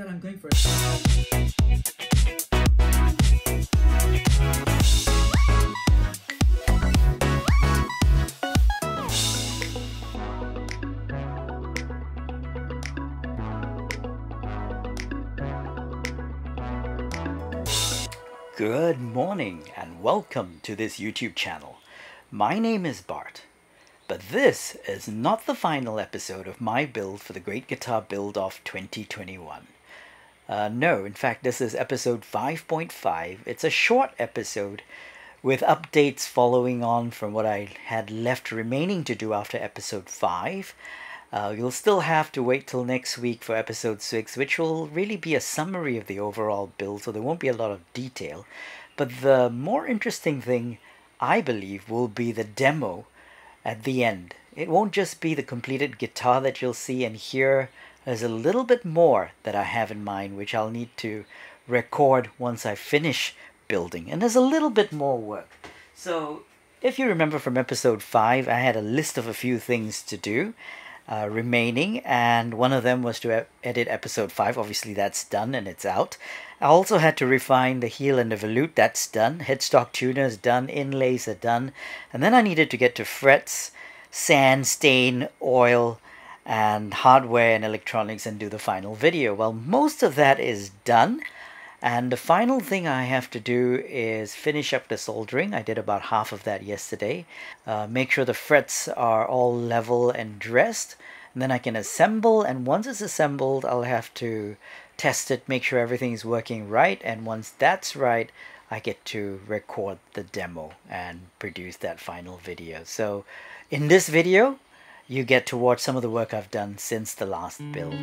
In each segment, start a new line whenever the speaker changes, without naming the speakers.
that I'm going for.
Good morning and welcome to this YouTube channel. My name is Bart, but this is not the final episode of my build for the Great Guitar Build Off 2021. Uh, no, in fact, this is episode 5.5. It's a short episode with updates following on from what I had left remaining to do after episode 5. Uh, you'll still have to wait till next week for episode 6, which will really be a summary of the overall build, so there won't be a lot of detail. But the more interesting thing, I believe, will be the demo at the end. It won't just be the completed guitar that you'll see and hear. There's a little bit more that I have in mind, which I'll need to record once I finish building. And there's a little bit more work. So, if you remember from episode 5, I had a list of a few things to do uh, remaining, and one of them was to edit episode 5. Obviously, that's done and it's out. I also had to refine the heel and the volute, that's done. Headstock tuner is done, inlays are done. And then I needed to get to frets, sand, stain, oil, and hardware and electronics and do the final video. Well, most of that is done. And the final thing I have to do is finish up the soldering. I did about half of that yesterday. Uh, make sure the frets are all level and dressed. And then I can assemble. And once it's assembled, I'll have to test it, make sure everything's working right. And once that's right, I get to record the demo and produce that final video. So in this video, you get to watch some of the work I've done since the last build.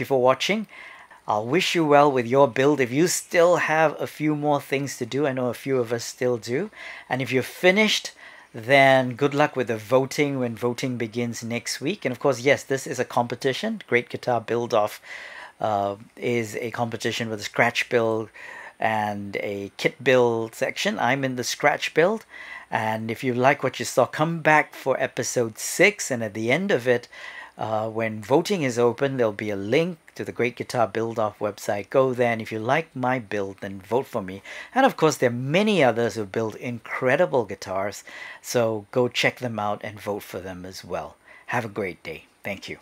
You for watching. I'll wish you well with your build. If you still have a few more things to do, I know a few of us still do. And if you're finished, then good luck with the voting when voting begins next week. And of course, yes, this is a competition. Great Guitar Build Off uh, is a competition with a scratch build and a kit build section. I'm in the scratch build. And if you like what you saw, come back for episode six. And at the end of it, uh, when voting is open, there'll be a link to the Great Guitar Build Off website. Go there, and if you like my build, then vote for me. And of course, there are many others who build incredible guitars, so go check them out and vote for them as well. Have a great day. Thank you.